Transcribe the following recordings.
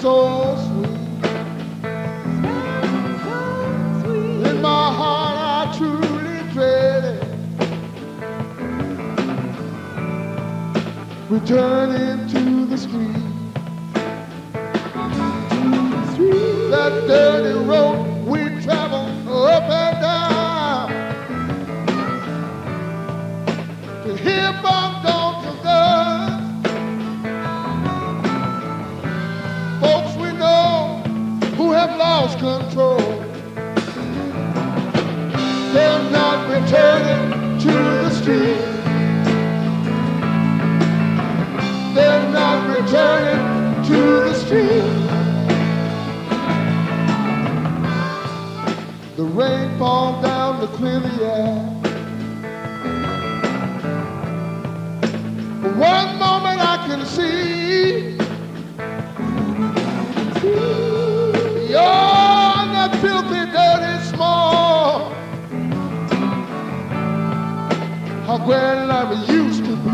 smells so sweet. In my heart, I truly dread it. Returning to the street. That dirty road lost control. They're not returning to the street. They're not returning to the street. The rain falls down the air. For one moment I can see How grand life used to be.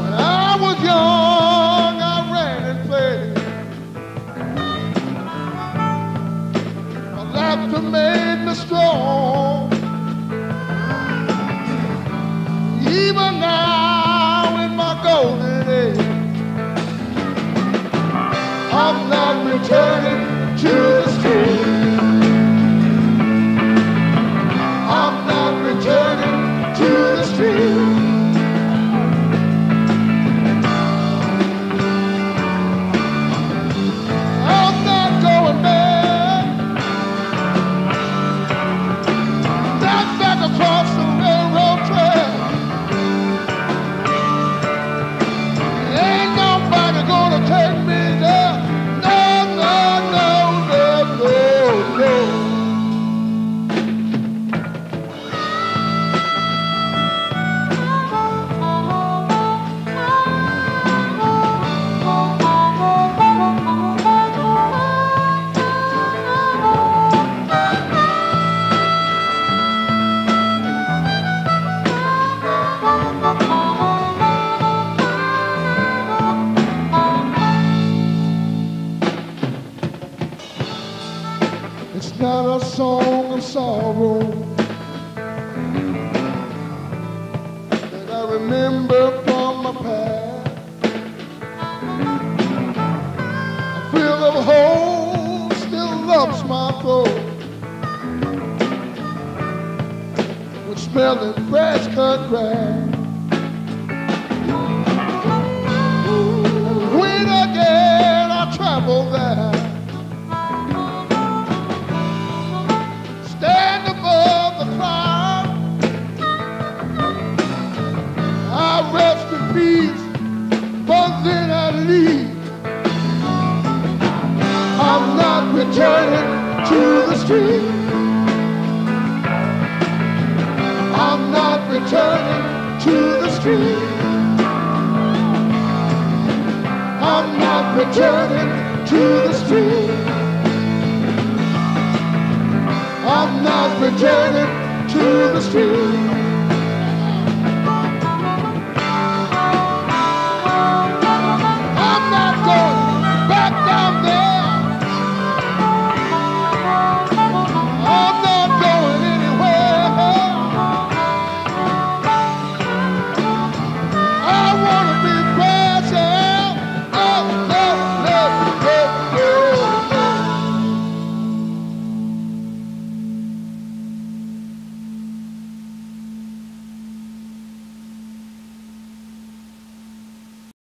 When I was young, I ran and played. My laughter made me strong. Even now in my golden age, I'm not returning song of sorrow that I remember from my past. A feel of home still lumps my throat. With smelling fresh cut grass. I'm not returning to the street. I'm not returning to the street. I'm not returning to the street.